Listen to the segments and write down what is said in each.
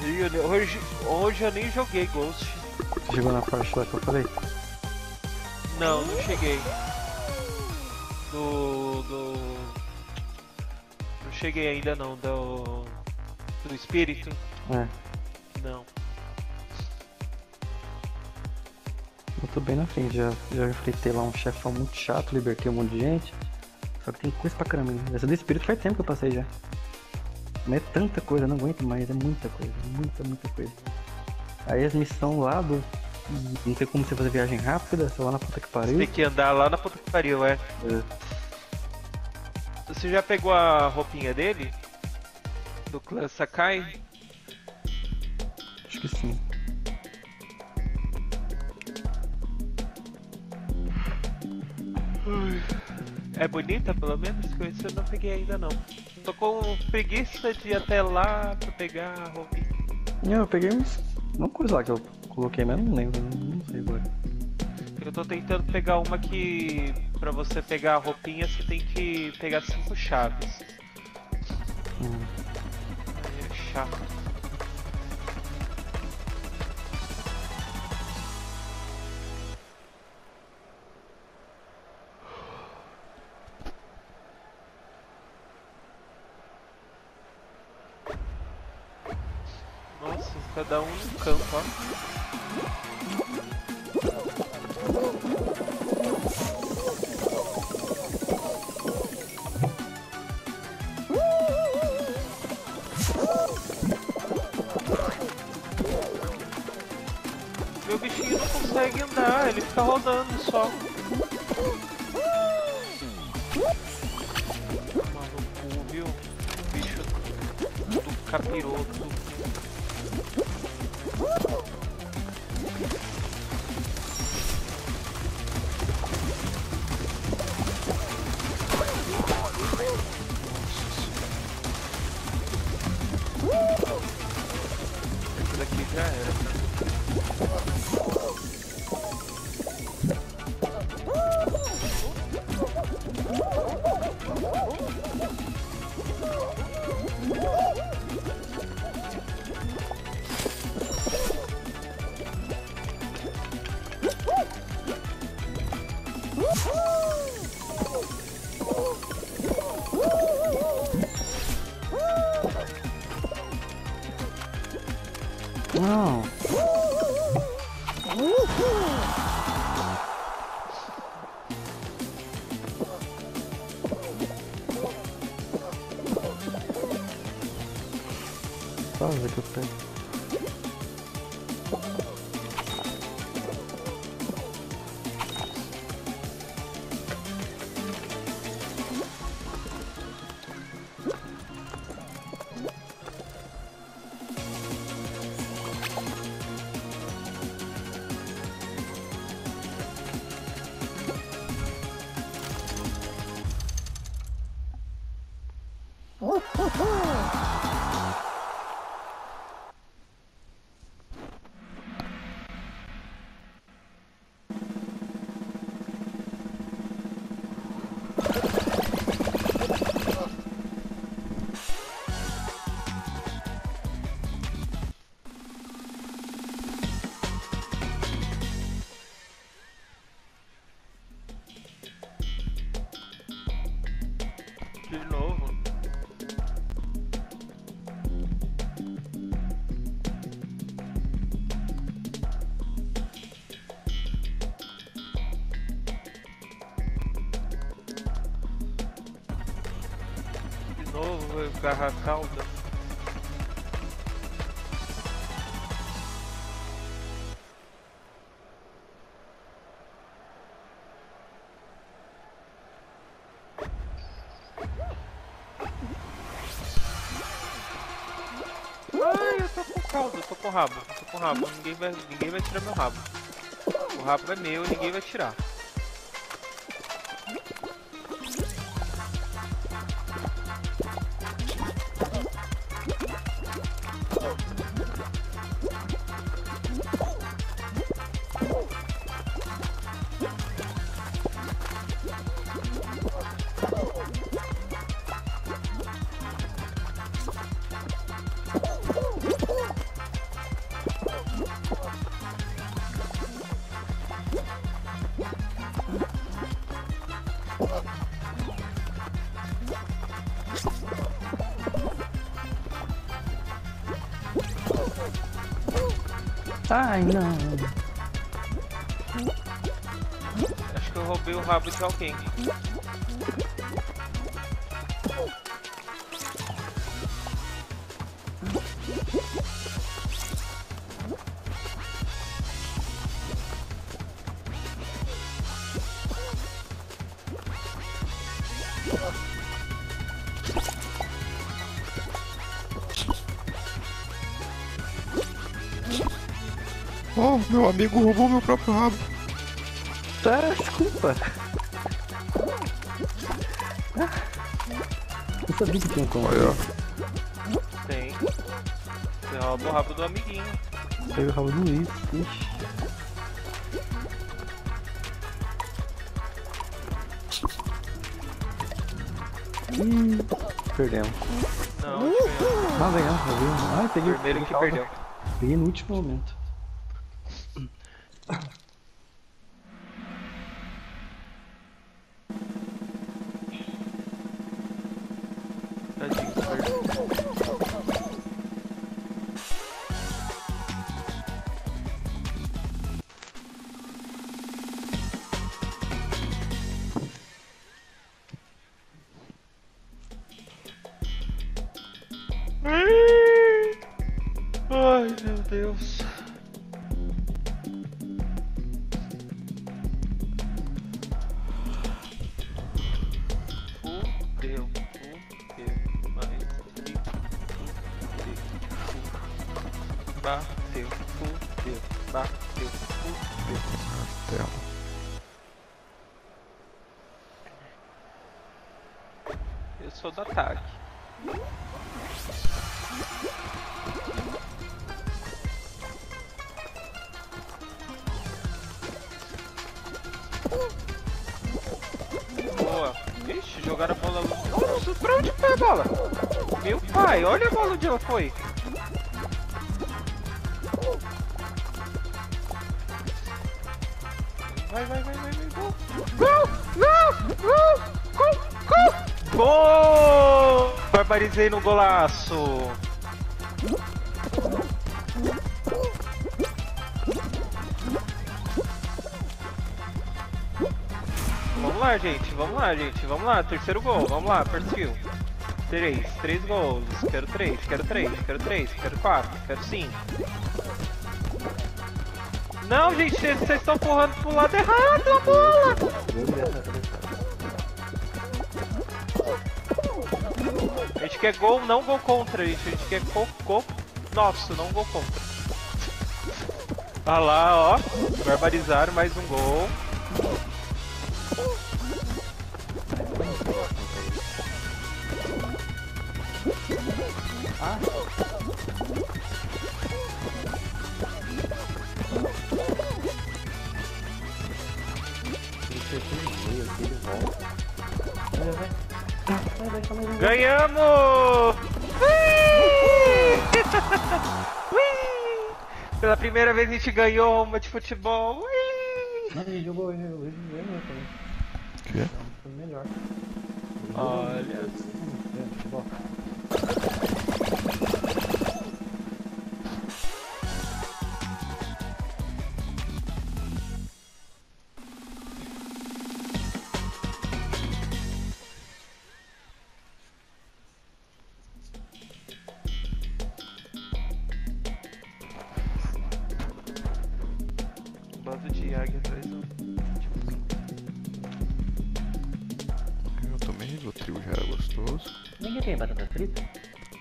Hoje, hoje eu nem joguei Ghost. Você chegou na parte lá que eu falei? Não, não cheguei. Do. do. Não cheguei ainda não, do. Do espírito? É. Não. Eu tô bem na frente, já, já enfrentei lá um chefão muito chato, libertei um monte de gente. Só que tem coisa pra caramba. ainda. Essa do espírito faz tempo que eu passei já. Mas é tanta coisa, não aguento mais, é muita coisa, muita, muita coisa. Aí as missões lá do. Não tem como você fazer viagem rápida, só lá na puta que pariu. Tem que andar lá na puta que pariu, é. É. Você já pegou a roupinha dele? Do clã Sakai? Acho que sim. É bonita, pelo menos? Isso eu não peguei ainda não. Tô com preguiça de ir até lá pra pegar a roupinha. Não, eu peguei uns. Uma coisa lá que eu coloquei, mas não lembro, não, não sei agora. Eu tô tentando pegar uma que pra você pegar a roupinha você tem que pegar cinco chaves. Hum. Aí é chato. Cada um no campo, ó. Meu bichinho não consegue andar, ele fica rodando só. Maluco, viu? Bicho do capiroto. Esse daqui já era. Só Vai garra calda. Ai, eu tô com eu tô com rabo, tô com rabo. Ninguém vai, ninguém vai tirar meu rabo. O rabo é meu ninguém vai tirar. Ai, não. Acho que eu roubei o rabo de alguém. Oh, meu amigo roubou meu próprio rabo. Tá, desculpa. Eu sabia que tinha como. Olha, Tem. Você rouba o rabo do amiguinho. Pega o rabo do Luiz. Ixi. Ih, perdemos. Não, ganhou. Ah, ganhamos, ganhamos. Ah, peguei o vermelho que perdeu. Peguei no último momento. Bateu. Eu sou do ataque. Boa. Ixi, jogaram a bola. Nossa, pra onde foi a bola? Meu pai, olha a bola onde ela foi. Vai, vai, vai, vai, vai, gol. Gol! Gol! Gol! Gol! Gol! Gol! Barbarizei no golaço. Vamos lá, gente. Vamos lá, gente. Vamos lá. Terceiro gol. Vamos lá, perfil. Três. Três gols. Quero três. Quero três. Quero três. Quero quatro. Quero cinco. Não, gente. Vocês estão empurrando pro lado errado a bola. A gente quer gol, não gol contra, gente. A gente quer gol, gol nosso, não gol contra. Olha lá, ó. Barbarizaram mais um gol. Ganhamos! Pela primeira vez a gente ganhou uma de futebol. Ui! Não, ele jogou, ele jogou, ele ganhou também. Que? Foi melhor. Olha. Bando de águia atrás do. Eu também, o trio já era gostoso. Ninguém tem batata frita?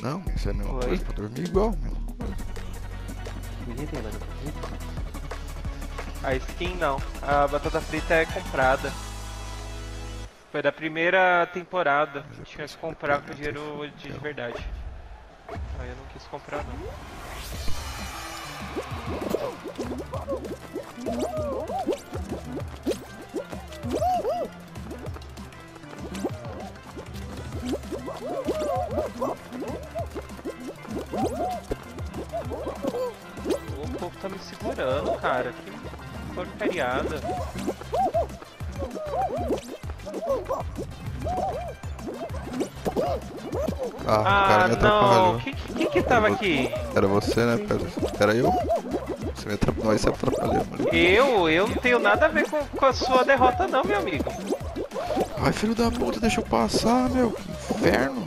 Não, isso é a mesma Oi? coisa pra dormir igual, mesma coisa. Ninguém tem batata frita? A skin não. A batata frita é comprada. Foi da primeira temporada. É Tinha que comprar com dinheiro de verdade. Aí eu não quis comprar não. O povo tá me segurando, cara. Que porcariada. Ah, Ah, não. Quem que, que que tava aqui? Era você, né? Era eu? Você me atrapalhou, se atrapalhamos ali. Eu? Eu não tenho nada a ver com, com a sua derrota não, meu amigo. Ai, filho da puta, deixa eu passar, meu. Que inferno.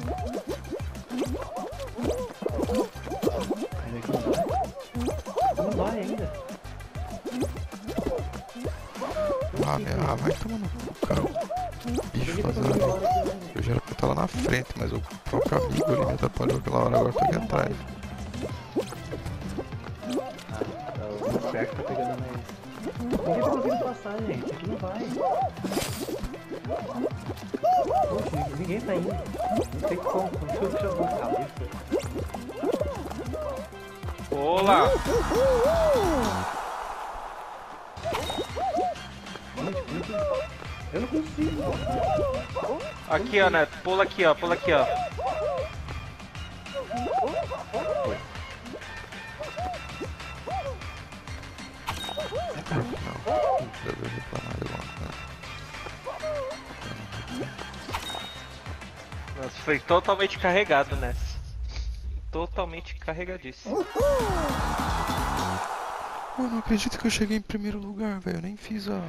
Não vai. Ainda. Ah, meu, ah, vai tomar no cu, cara. Bicho azarado. Eu já era pra estar lá na frente, mas o próprio amigo ali me atrapalhou aquela hora, agora eu tô aqui atrás. Passar, gente. Aqui não vai. Poxa, ninguém tá indo. Não tem como. Não sei o que chamou a cabeça. Olá. Eu não consigo. Aqui, ó, Neto. Pula aqui, ó. Pula aqui, ó. Foi totalmente carregado nessa. Totalmente carregadíssimo. Eu não acredito que eu cheguei em primeiro lugar, velho. Eu nem fiz a.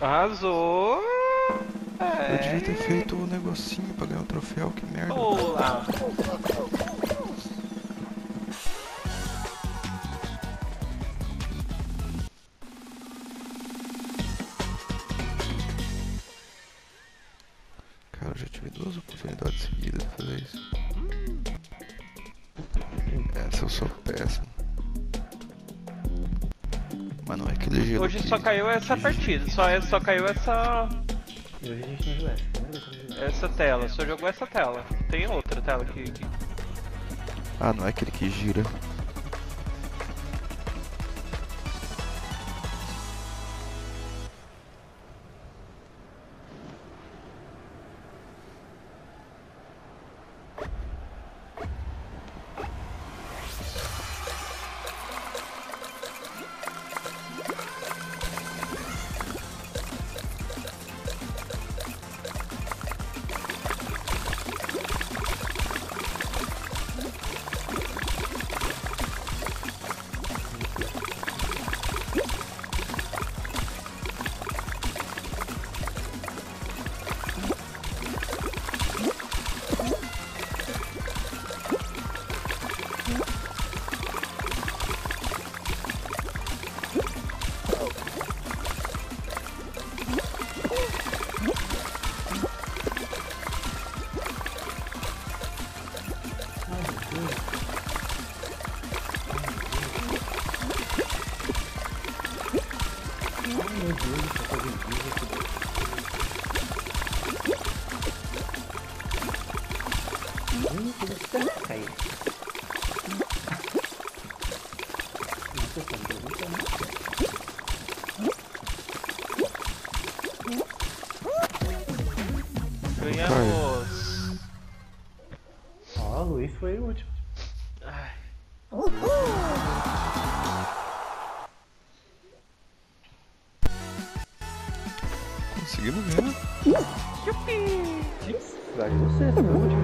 Arrasou. Eu devia ter É. feito o negocinho pra ganhar o troféu, que merda. Olá. Já tive duas oportunidades seguidas de fazer isso. Essa eu sou péssimo. Mas não é aquele gelo Hoje que- só caiu essa partida. Só, é- só caiu essa, hoje a gente não viu essa. Vi essa. tela. Só jogou essa tela. Tem outra tela que- Ah, não é aquele que gira. Ganhamos. Ó, o Luiz foi o último. Ai, Conseguimos ganhar. Vai você, você foi o último.